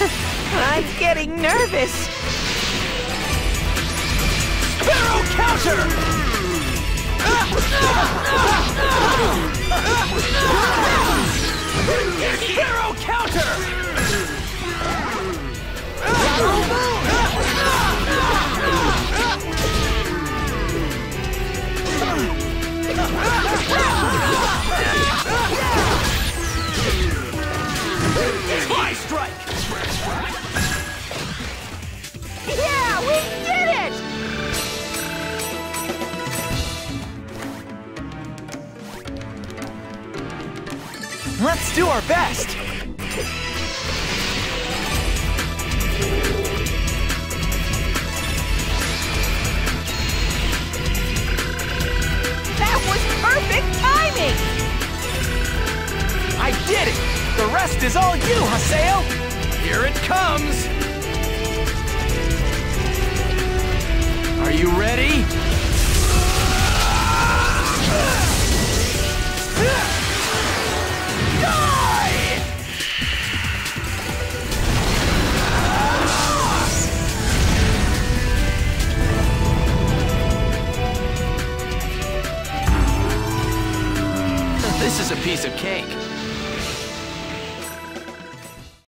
I'm getting nervous. Sparrow counter! Let's do our best! That was perfect timing! I did it! The rest is all you, Haseo! Here it comes! Are you ready? This is a piece of cake.